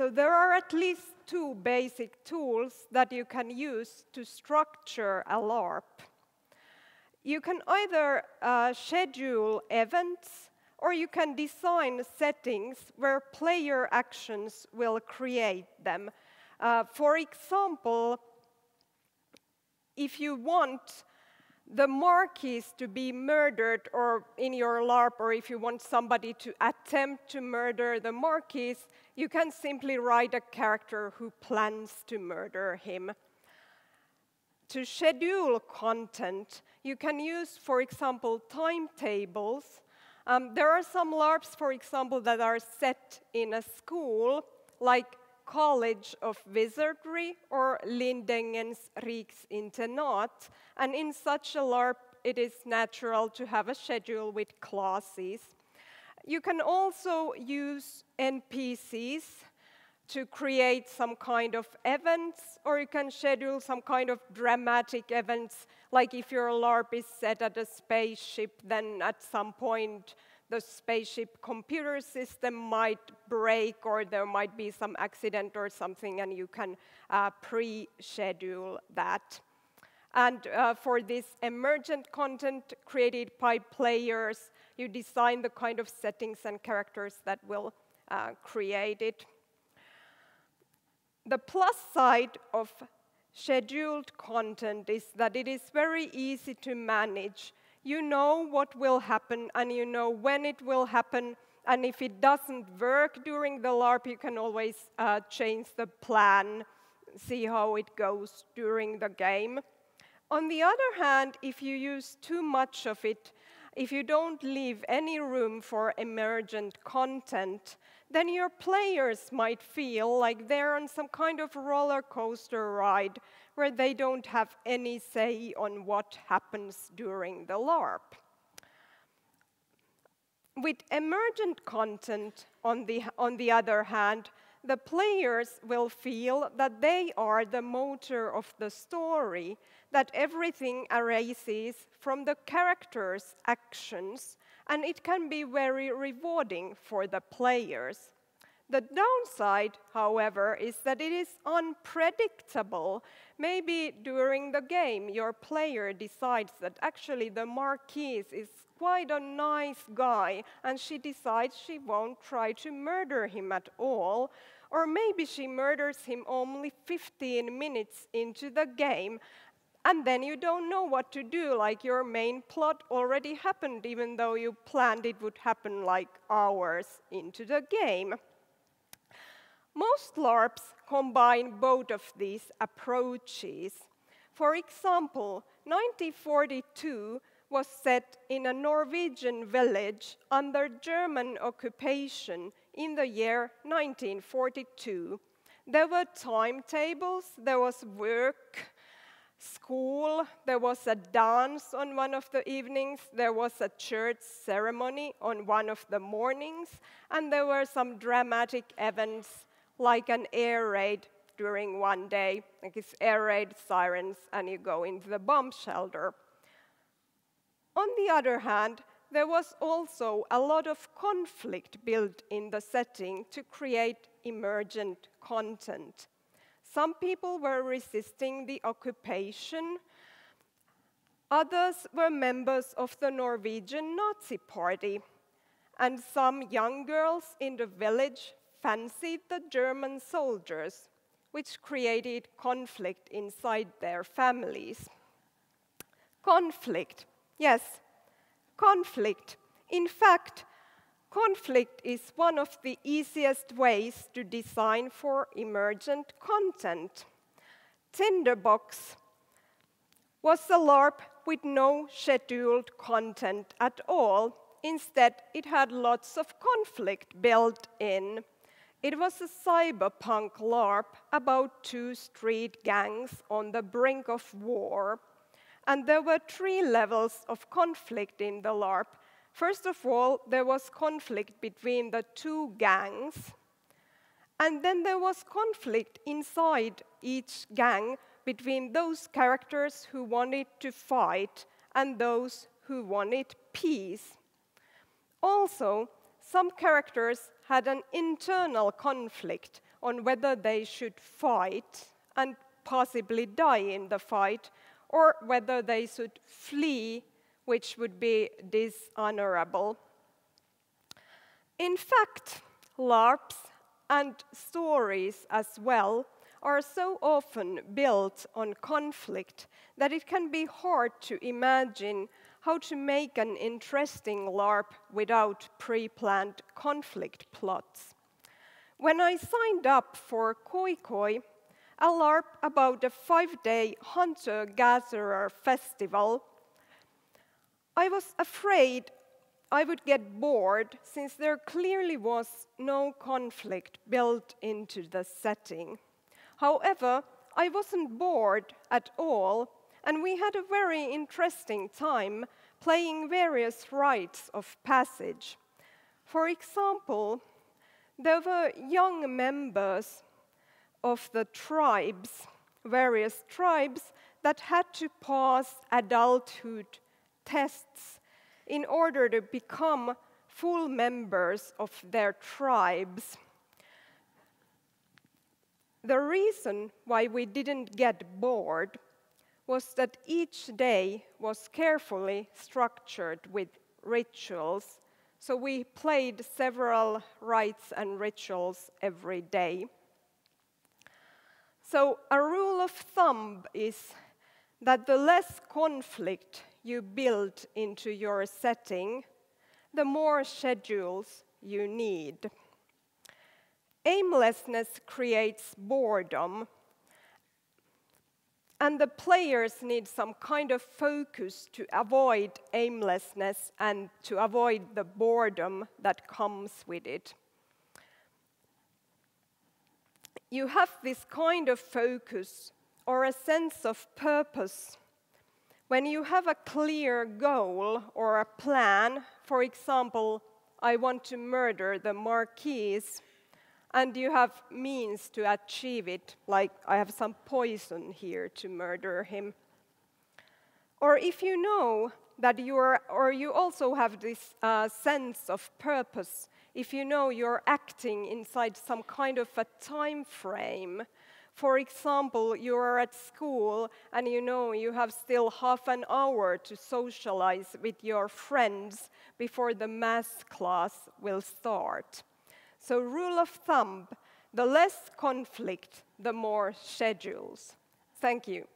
So there are at least two basic tools that you can use to structure a LARP. You can either uh, schedule events or you can design settings where player actions will create them. Uh, for example, if you want the Marquis to be murdered, or in your LARP, or if you want somebody to attempt to murder the Marquis, you can simply write a character who plans to murder him. To schedule content, you can use, for example, timetables um, there are some LARPs, for example, that are set in a school, like College of Wizardry or Lindängens Riksinternat. And in such a LARP, it is natural to have a schedule with classes. You can also use NPCs to create some kind of events, or you can schedule some kind of dramatic events, like if your LARP is set at a spaceship, then at some point the spaceship computer system might break, or there might be some accident or something, and you can uh, pre-schedule that. And uh, for this emergent content created by players, you design the kind of settings and characters that will uh, create it. The plus side of scheduled content is that it is very easy to manage. You know what will happen and you know when it will happen. And if it doesn't work during the LARP, you can always uh, change the plan, see how it goes during the game. On the other hand, if you use too much of it, if you don't leave any room for emergent content, then your players might feel like they're on some kind of roller coaster ride where they don't have any say on what happens during the LARP. With emergent content, on the, on the other hand, the players will feel that they are the motor of the story, that everything arises from the characters' actions and it can be very rewarding for the players. The downside, however, is that it is unpredictable. Maybe during the game, your player decides that actually the Marquis is quite a nice guy, and she decides she won't try to murder him at all. Or maybe she murders him only 15 minutes into the game, and then you don't know what to do, like your main plot already happened, even though you planned it would happen like hours into the game. Most LARPs combine both of these approaches. For example, 1942 was set in a Norwegian village under German occupation in the year 1942. There were timetables, there was work, school, there was a dance on one of the evenings, there was a church ceremony on one of the mornings, and there were some dramatic events like an air raid during one day, like it's air raid sirens, and you go into the bomb shelter. On the other hand, there was also a lot of conflict built in the setting to create emergent content. Some people were resisting the occupation. Others were members of the Norwegian Nazi Party. And some young girls in the village fancied the German soldiers, which created conflict inside their families. Conflict, yes, conflict. In fact, Conflict is one of the easiest ways to design for emergent content. Tinderbox was a LARP with no scheduled content at all. Instead, it had lots of conflict built in. It was a cyberpunk LARP about two street gangs on the brink of war. And there were three levels of conflict in the LARP First of all, there was conflict between the two gangs, and then there was conflict inside each gang between those characters who wanted to fight and those who wanted peace. Also, some characters had an internal conflict on whether they should fight and possibly die in the fight, or whether they should flee, which would be dishonorable. In fact, LARPs and stories as well are so often built on conflict that it can be hard to imagine how to make an interesting LARP without pre planned conflict plots. When I signed up for Koi Koi, a LARP about a five day hunter gatherer festival, I was afraid I would get bored since there clearly was no conflict built into the setting. However, I wasn't bored at all, and we had a very interesting time playing various rites of passage. For example, there were young members of the tribes, various tribes, that had to pass adulthood tests in order to become full members of their tribes. The reason why we didn't get bored was that each day was carefully structured with rituals. So we played several rites and rituals every day. So a rule of thumb is that the less conflict you build into your setting, the more schedules you need. Aimlessness creates boredom, and the players need some kind of focus to avoid aimlessness and to avoid the boredom that comes with it. You have this kind of focus or a sense of purpose when you have a clear goal or a plan, for example, I want to murder the Marquis, and you have means to achieve it, like I have some poison here to murder him. Or if you know that you are, or you also have this uh, sense of purpose, if you know you're acting inside some kind of a time frame, for example, you are at school and you know you have still half an hour to socialize with your friends before the math class will start. So, rule of thumb the less conflict, the more schedules. Thank you.